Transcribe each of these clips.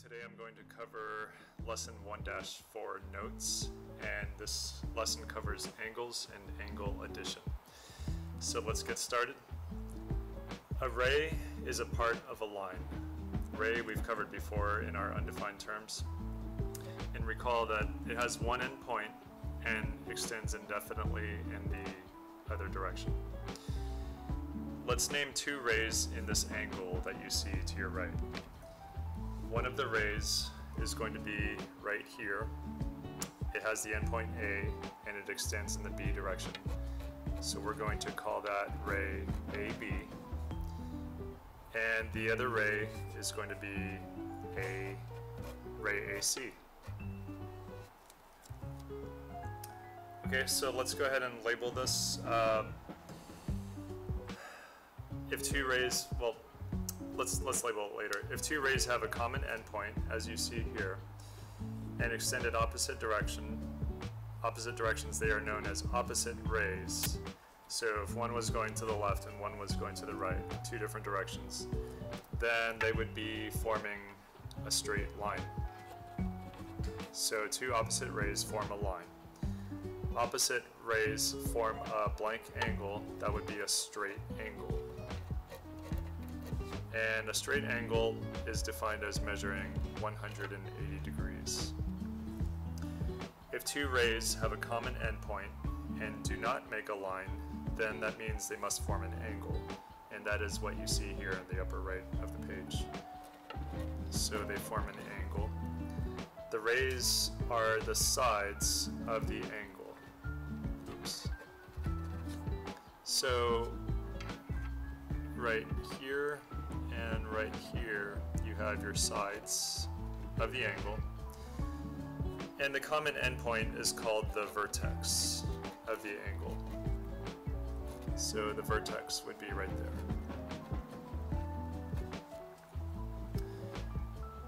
today I'm going to cover lesson 1-4 notes and this lesson covers angles and angle addition. So let's get started. A ray is a part of a line. Ray we've covered before in our undefined terms. And recall that it has one endpoint and extends indefinitely in the other direction. Let's name two rays in this angle that you see to your right. One of the rays is going to be right here. It has the endpoint A and it extends in the B direction. So we're going to call that ray AB. And the other ray is going to be a ray AC. Okay, so let's go ahead and label this. Um, if two rays, well, let's let's label it later. If two rays have a common endpoint, as you see here, and extend in opposite direction, opposite directions, they are known as opposite rays. So if one was going to the left and one was going to the right, two different directions, then they would be forming a straight line. So two opposite rays form a line. Opposite rays form a blank angle, that would be a straight angle. And a straight angle is defined as measuring 180 degrees. If two rays have a common endpoint and do not make a line, then that means they must form an angle. And that is what you see here in the upper right of the page. So they form an angle. The rays are the sides of the angle. Oops. So right here and right here you have your sides of the angle. And the common endpoint is called the vertex of the angle. So the vertex would be right there.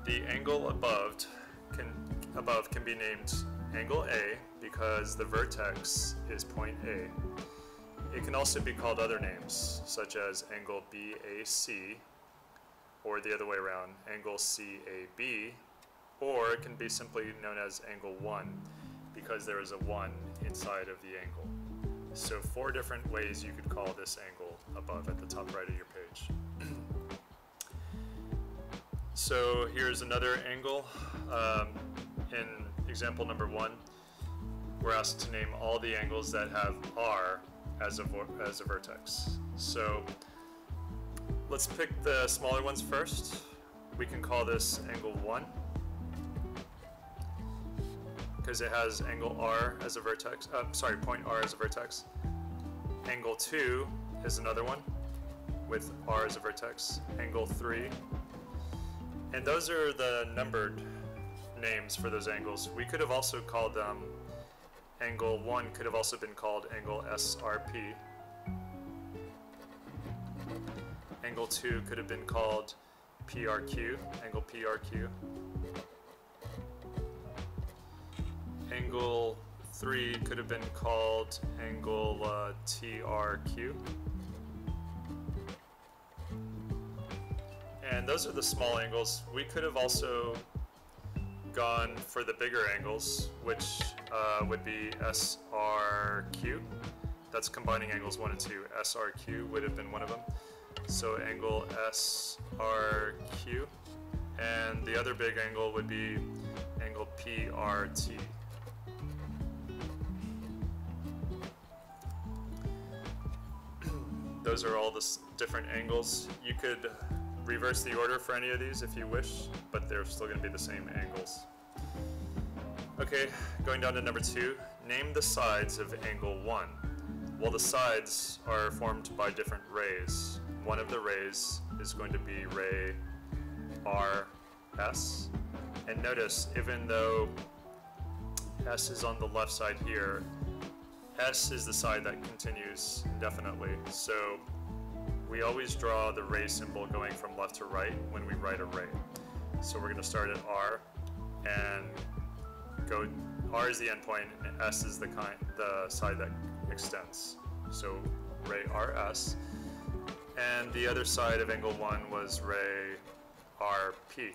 The angle above can, above can be named angle A because the vertex is point A. It can also be called other names, such as angle BAC or the other way around, angle CAB, or it can be simply known as angle 1 because there is a 1 inside of the angle. So four different ways you could call this angle above at the top right of your page. so here's another angle. Um, in example number one, we're asked to name all the angles that have R as a, as a vertex. So Let's pick the smaller ones first. We can call this angle 1 because it has angle R as a vertex, uh, sorry, point R as a vertex. Angle 2 is another one with R as a vertex. Angle 3. And those are the numbered names for those angles. We could have also called them, angle 1 could have also been called angle SRP Angle 2 could have been called PRQ, angle PRQ. Angle 3 could have been called angle uh, TRQ. And those are the small angles. We could have also gone for the bigger angles, which uh, would be SRQ. That's combining angles 1 and 2. SRQ would have been one of them. So angle SRQ. And the other big angle would be angle PRT. Those are all the different angles. You could reverse the order for any of these if you wish, but they're still going to be the same angles. Okay, going down to number two, name the sides of angle 1. Well, the sides are formed by different rays one of the rays is going to be ray RS. And notice, even though S is on the left side here, S is the side that continues indefinitely. So we always draw the ray symbol going from left to right when we write a ray. So we're going to start at R and go, R is the endpoint and S is the, kind, the side that extends. So ray RS and the other side of angle 1 was ray RP.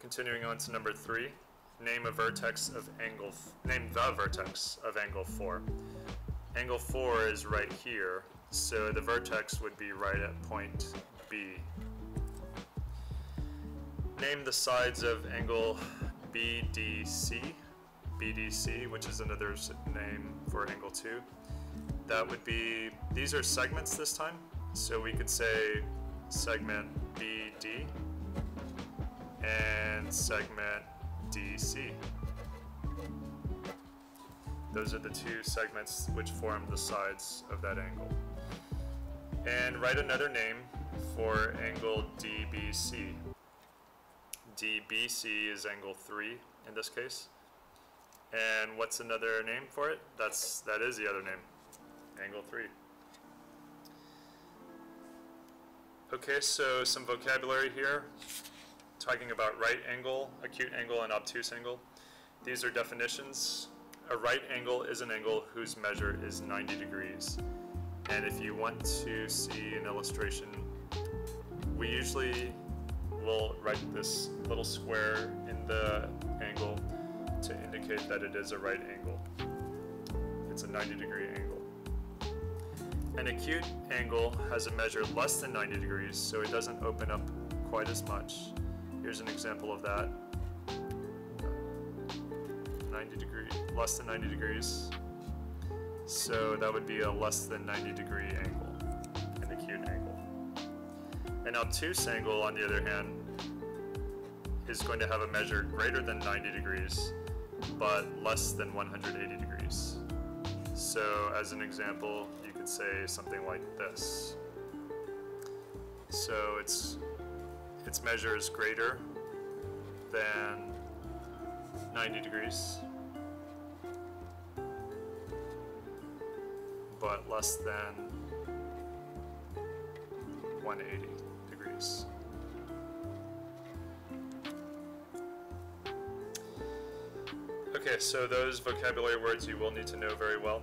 Continuing on to number 3, name a vertex of angle, name the vertex of angle 4. Angle 4 is right here, so the vertex would be right at point B. Name the sides of angle BDC BDC, which is another name for angle two. That would be, these are segments this time, so we could say segment BD and segment DC. Those are the two segments which form the sides of that angle. And write another name for angle DBC. DBC is angle 3 in this case. And what's another name for it? That's that is the other name. Angle 3. Okay, so some vocabulary here talking about right angle, acute angle, and obtuse angle. These are definitions. A right angle is an angle whose measure is 90 degrees. And if you want to see an illustration, we usually will write this little square in the angle to indicate that it is a right angle. It's a 90 degree angle. An acute angle has a measure less than 90 degrees, so it doesn't open up quite as much. Here's an example of that. 90 degree, less than 90 degrees. So that would be a less than 90 degree angle, an acute angle. An obtuse angle, on the other hand, is going to have a measure greater than 90 degrees, but less than 180 degrees. So as an example, you could say something like this. So it's its measure is greater than 90 degrees, but less than 180 degrees. Okay, so those vocabulary words you will need to know very well.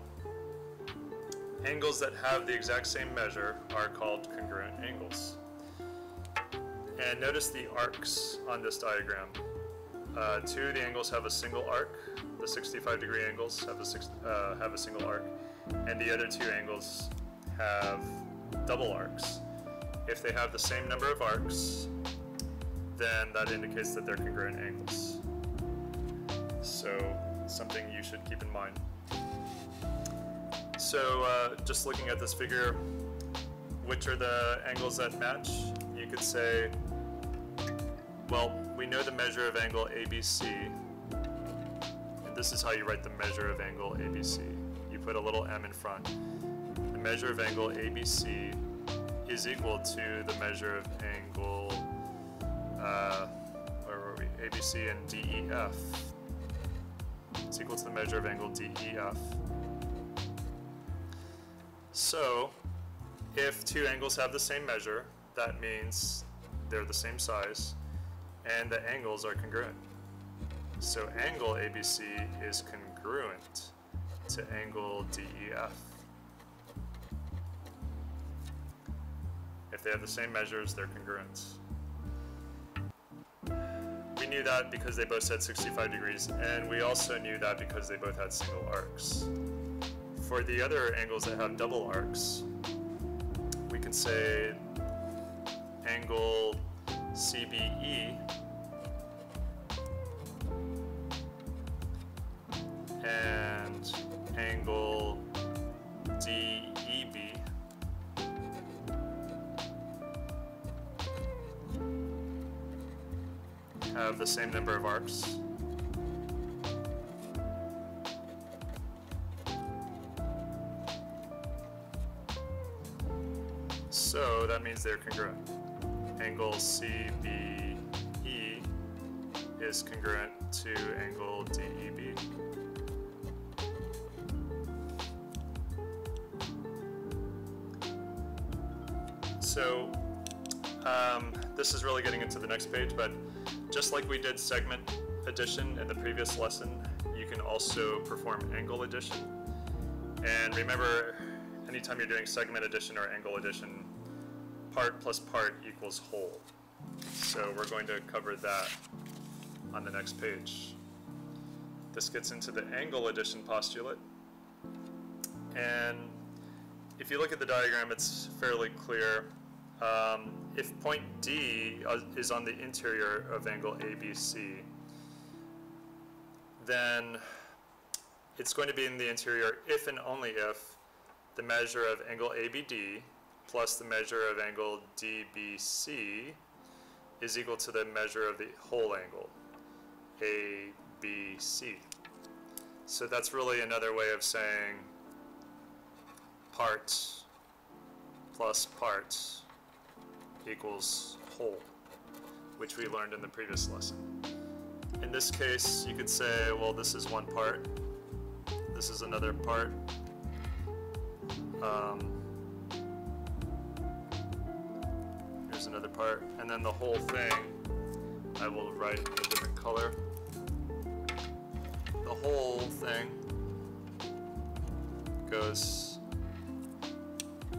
Angles that have the exact same measure are called congruent angles. And notice the arcs on this diagram. Uh, two of the angles have a single arc. The 65 degree angles have a, six, uh, have a single arc. And the other two angles have double arcs. If they have the same number of arcs, then that indicates that they're congruent angles. So something you should keep in mind. So uh, just looking at this figure, which are the angles that match? You could say well, we know the measure of angle ABC, and this is how you write the measure of angle ABC. You put a little m in front. The measure of angle ABC is equal to the measure of angle, uh, where were we, ABC and DEF. It's equal to the measure of angle DEF. So, if two angles have the same measure, that means they're the same size and the angles are congruent. So angle ABC is congruent to angle DEF. If they have the same measures, they're congruent. We knew that because they both said 65 degrees, and we also knew that because they both had single arcs. For the other angles that have double arcs, we can say angle CBE have the same number of arcs. So that means they're congruent angle CBE is congruent to angle DEB. So um, this is really getting into the next page, but just like we did segment addition in the previous lesson, you can also perform angle addition. And remember, anytime you're doing segment addition or angle addition, part plus part equals whole. So we're going to cover that on the next page. This gets into the angle addition postulate. And if you look at the diagram, it's fairly clear. Um, if point D is on the interior of angle ABC, then it's going to be in the interior if and only if the measure of angle ABD plus the measure of angle DBC is equal to the measure of the whole angle, ABC. So that's really another way of saying part plus part equals whole, which we learned in the previous lesson. In this case, you could say, well, this is one part, this is another part. Um, here's another part, and then the whole thing, I will write a different color. The whole thing goes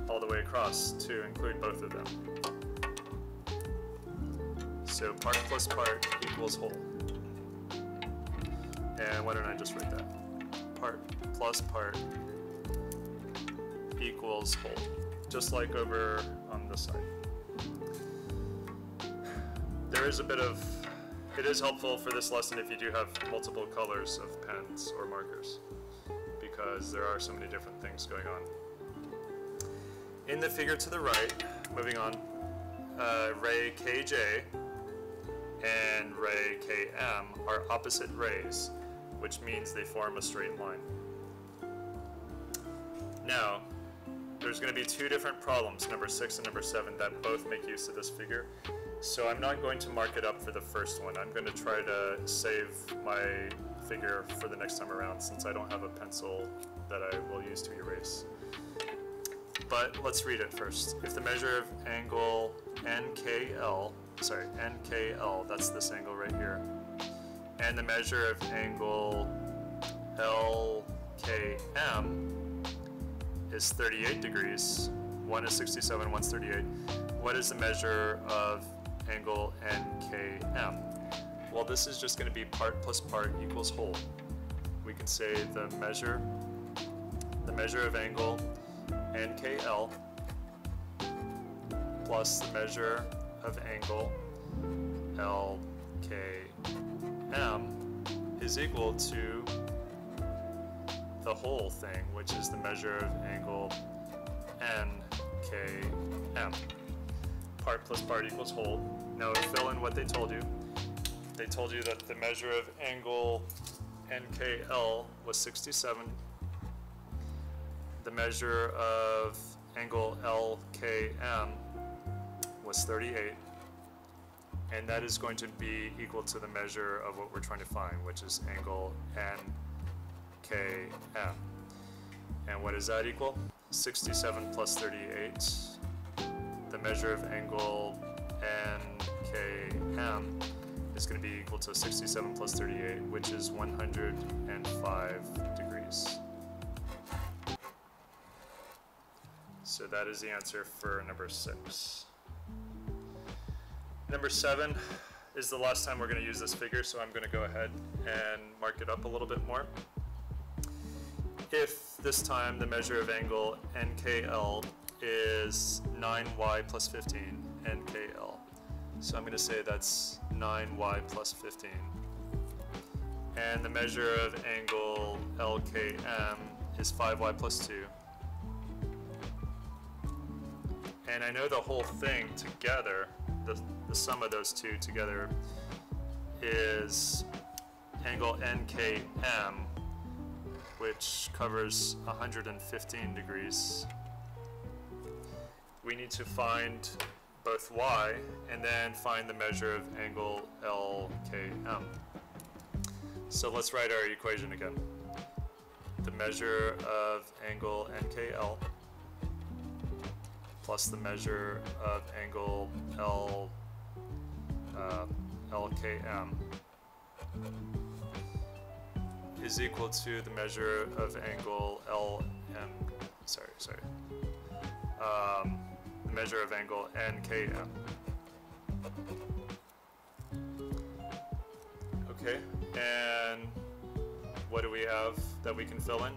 all the way across to include both of them. So part plus part equals whole. And why don't I just write that? Part plus part equals whole, just like over on this side. There is a bit of, it is helpful for this lesson if you do have multiple colors of pens or markers, because there are so many different things going on. In the figure to the right, moving on, uh, ray KJ and ray KM are opposite rays, which means they form a straight line. Now, there's going to be two different problems, number 6 and number 7, that both make use of this figure. So I'm not going to mark it up for the first one. I'm going to try to save my figure for the next time around since I don't have a pencil that I will use to erase. But let's read it first. If the measure of angle NKL, sorry, NKL, that's this angle right here, and the measure of angle LKM is 38 degrees, one is 67, one's 38, what is the measure of angle NKM? Well, this is just going to be part plus part equals whole. We can say the measure, the measure of angle NKL plus the measure of angle LKM is equal to the whole thing, which is the measure of angle NKM. Part plus part equals whole. Now fill in what they told you. They told you that the measure of angle NKL was 67 the measure of angle LKM was 38, and that is going to be equal to the measure of what we're trying to find, which is angle NKM. And what does that equal? 67 plus 38. The measure of angle NKM is going to be equal to 67 plus 38, which is 105 degrees. So that is the answer for number six. Number seven is the last time we're going to use this figure, so I'm going to go ahead and mark it up a little bit more. If this time the measure of angle NKL is 9y plus 15 NKL. So I'm going to say that's 9y plus 15. And the measure of angle LKM is 5y plus 2. And I know the whole thing together, the, the sum of those two together is angle NKM, which covers 115 degrees. We need to find both y and then find the measure of angle LKM. So let's write our equation again. The measure of angle NKL plus the measure of angle L, uh, LKM is equal to the measure of angle LM, sorry, sorry, um, the measure of angle NKM. Okay, and what do we have that we can fill in?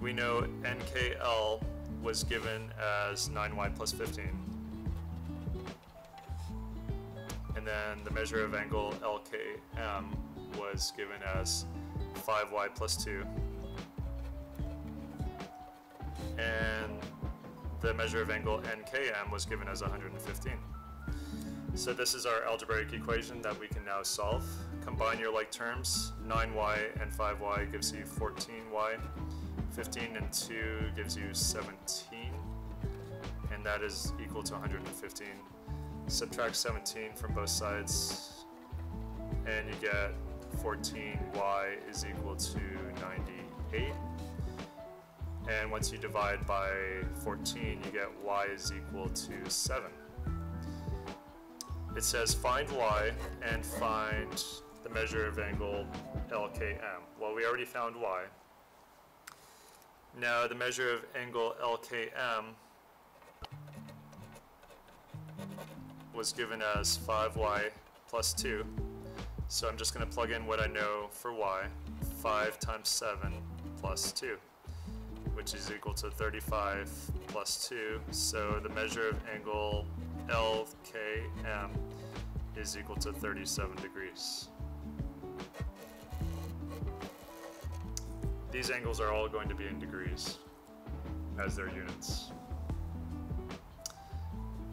We know NKL was given as 9y plus 15. And then the measure of angle LKM was given as 5y plus 2. And the measure of angle NKM was given as 115. So this is our algebraic equation that we can now solve. Combine your like terms. 9y and 5y gives you 14y. 15 and 2 gives you 17. And that is equal to 115. Subtract 17 from both sides. And you get 14y is equal to 98. And once you divide by 14, you get y is equal to 7 it says find y and find the measure of angle LKM. Well, we already found y. Now the measure of angle LKM was given as 5y plus 2. So I'm just going to plug in what I know for y. 5 times 7 plus 2, which is equal to 35 plus 2. So the measure of angle LKM is equal to 37 degrees. These angles are all going to be in degrees as their units.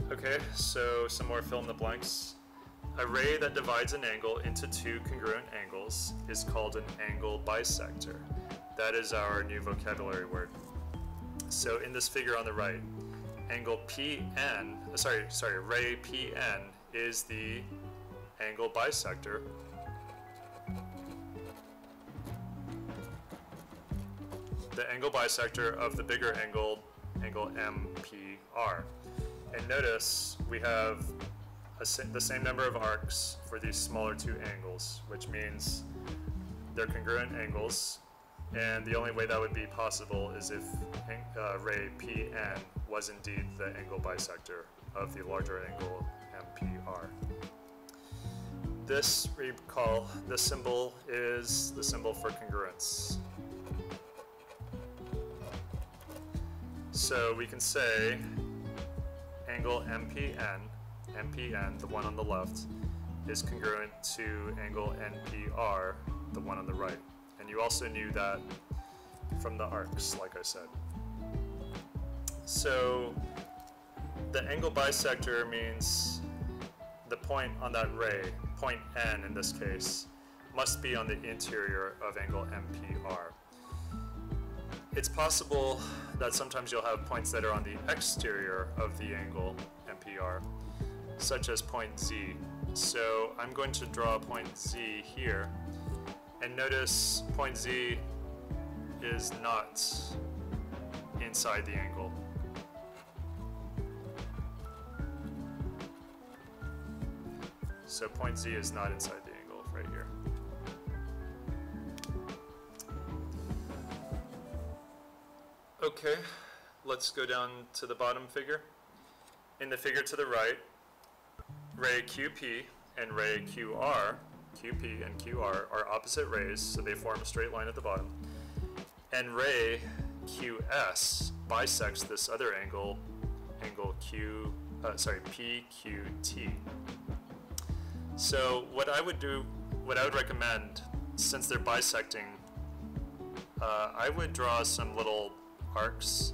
Okay, so some more fill in the blanks. A ray that divides an angle into two congruent angles is called an angle bisector. That is our new vocabulary word. So in this figure on the right, angle PN, uh, sorry, sorry, ray PN is the angle bisector the angle bisector of the bigger angle, angle MPR. And notice we have sa the same number of arcs for these smaller two angles, which means they're congruent angles. And the only way that would be possible is if uh, ray PN was indeed the angle bisector of the larger angle MPR. This, recall, this symbol is the symbol for congruence. So we can say angle MPN, MPN, the one on the left, is congruent to angle NPR, the one on the right. And you also knew that from the arcs, like I said. So the angle bisector means the point on that ray, point N in this case, must be on the interior of angle MPR. It's possible that sometimes you'll have points that are on the exterior of the angle MPR, such as point Z. So I'm going to draw point Z here, and notice point Z is not inside the angle. So point Z is not inside Okay, let's go down to the bottom figure. In the figure to the right, ray QP and ray QR, QP and QR are opposite rays, so they form a straight line at the bottom. And ray QS bisects this other angle, angle Q, uh, sorry, PQT. So what I would do, what I would recommend, since they're bisecting, uh, I would draw some little arcs.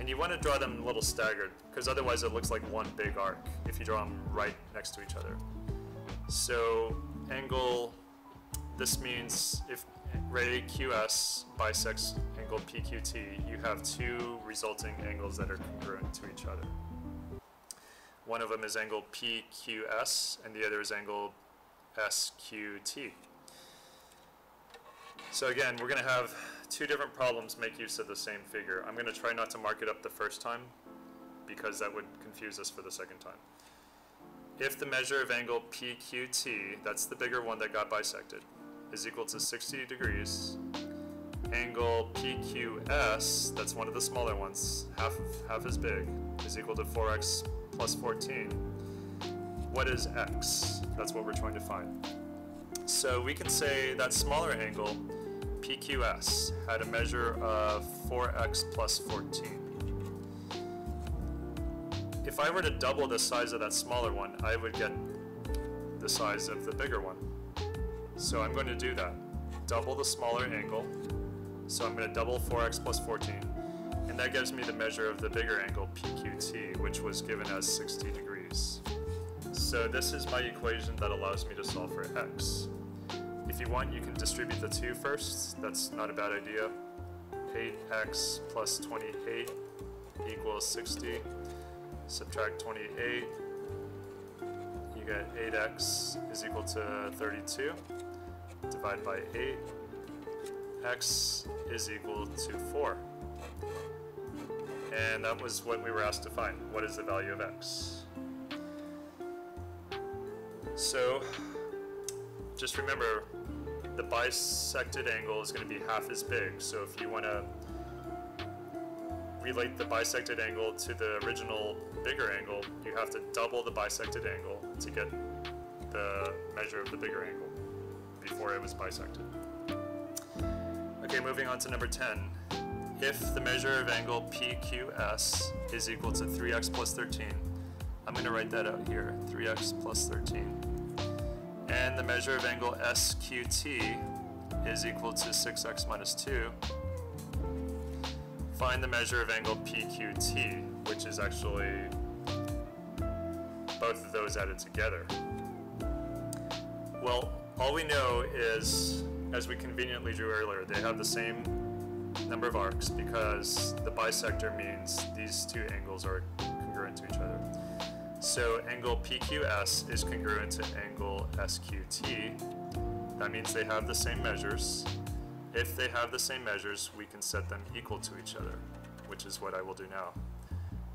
And you want to draw them a little staggered, because otherwise it looks like one big arc if you draw them right next to each other. So angle, this means if ray QS bisects angle PQT, you have two resulting angles that are congruent to each other. One of them is angle PQS and the other is angle SQT. So again, we're going to have two different problems make use of the same figure. I'm going to try not to mark it up the first time because that would confuse us for the second time. If the measure of angle PQT, that's the bigger one that got bisected, is equal to 60 degrees, angle PQS, that's one of the smaller ones, half, half as big, is equal to 4x plus 14. What is x? That's what we're trying to find. So we can say that smaller angle, PQS, had a measure of 4x plus 14. If I were to double the size of that smaller one, I would get the size of the bigger one. So I'm going to do that. Double the smaller angle. So I'm going to double 4x plus 14. And that gives me the measure of the bigger angle, PQT, which was given as 60 degrees. So this is my equation that allows me to solve for x. If you want, you can distribute the two first. That's not a bad idea. 8x plus 28 equals 60. Subtract 28. You get 8x is equal to 32. Divide by 8. x is equal to 4. And that was what we were asked to find. What is the value of x? So, just remember, the bisected angle is going to be half as big. So if you want to relate the bisected angle to the original bigger angle, you have to double the bisected angle to get the measure of the bigger angle before it was bisected. Okay, moving on to number 10. If the measure of angle PQS is equal to 3x plus 13, I'm going to write that out here, 3x plus 13. And the measure of angle SQT is equal to 6x minus 2. Find the measure of angle PQT, which is actually both of those added together. Well, all we know is, as we conveniently drew earlier, they have the same number of arcs because the bisector means these two angles are congruent to each other. So angle PQS is congruent to angle SQT. That means they have the same measures. If they have the same measures, we can set them equal to each other, which is what I will do now.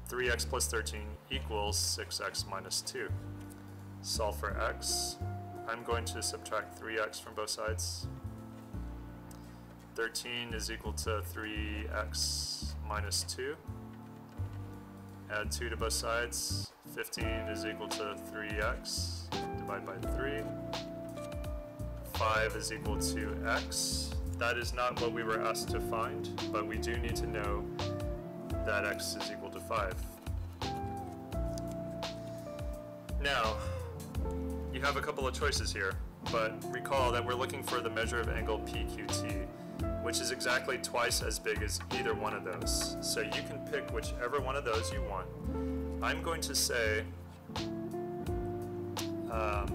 3x plus 13 equals 6x minus 2. Solve for x. I'm going to subtract 3x from both sides. 13 is equal to 3x minus 2. Add 2 to both sides. 15 is equal to 3x. Divide by 3. 5 is equal to x. That is not what we were asked to find, but we do need to know that x is equal to 5. Now, you have a couple of choices here, but recall that we're looking for the measure of angle PQT, which is exactly twice as big as either one of those. So you can pick whichever one of those you want. I'm going to say um,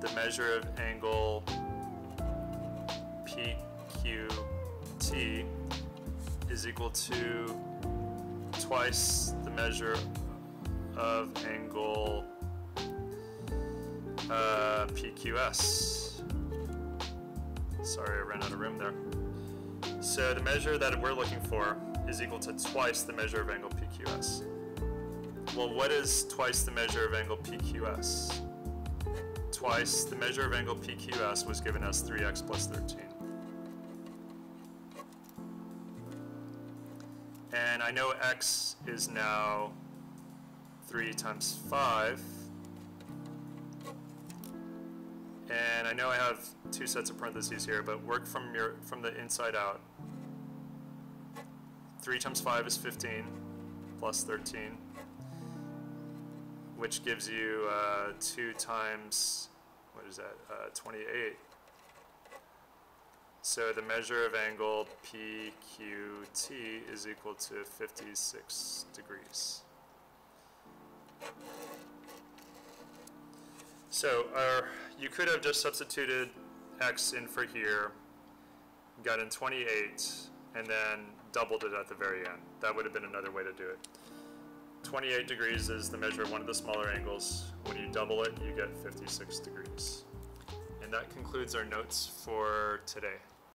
the measure of angle PQT is equal to twice the measure of angle uh, PQS. Sorry, I ran out of room there. So the measure that we're looking for is equal to twice the measure of angle PQS. Well, what is twice the measure of angle PQS? Twice the measure of angle PQS was given as 3x plus 13. And I know x is now 3 times 5. Know I have two sets of parentheses here, but work from your from the inside out. 3 times 5 is 15, plus 13, which gives you uh, 2 times, what is that, uh, 28. So the measure of angle PQT is equal to 56 degrees. So uh, you could have just substituted x in for here, gotten 28, and then doubled it at the very end. That would have been another way to do it. 28 degrees is the measure of one of the smaller angles. When you double it, you get 56 degrees. And that concludes our notes for today.